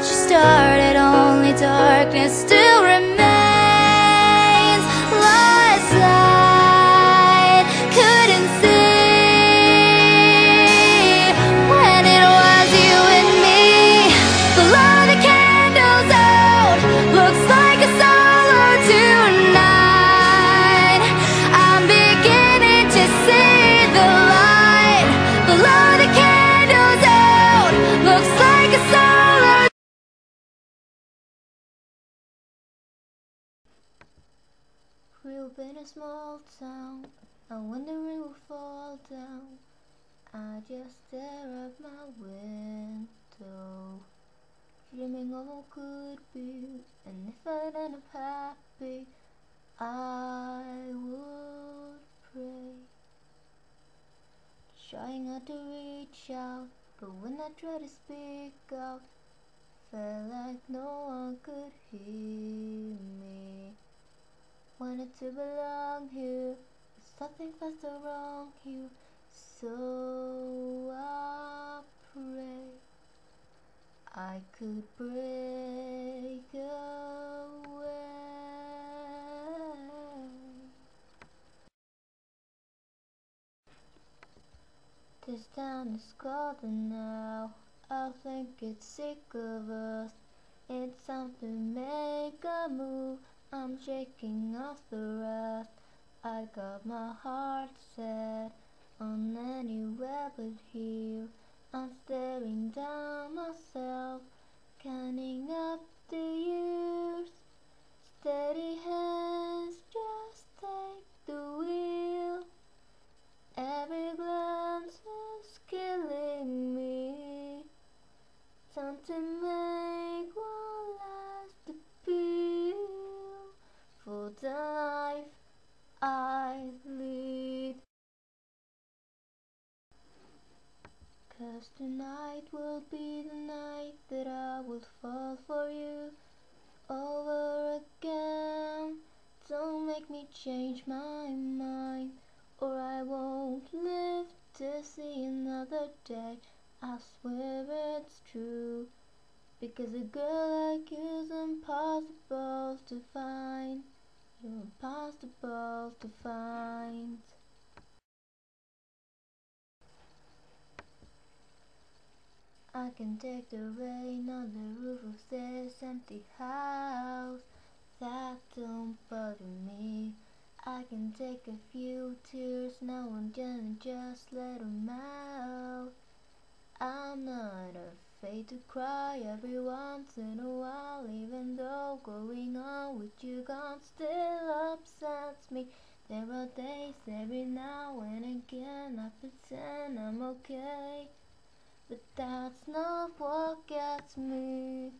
what you started, only darkness still Grew up in a small town, I wonder it will fall down. I just stare out my window, dreaming of what could be. And if I end up happy, I would pray. Trying not to reach out, but when I try to speak out, felt like no one could hear me. Wanted to belong here, but something felt so wrong here. So I pray I could break away. This town is golden now. I think it's sick of us. It's time to make a move. I'm shaking off the rust. I got my heart set on anywhere but here. I'm staring down myself, counting up the years. Cause tonight will be the night that I will fall for you over again. Don't make me change my mind, or I won't live to see another day. I swear it's true. Because a girl like you's impossible to find. You're impossible to find. I can take the rain on the roof of this empty house. That don't bother me. I can take a few tears now then and just let 'em out. I'm not afraid to cry every once in a while, even though going on with you gone still upsets me. There are days every now and again I pretend I'm okay, but that's not what gets me.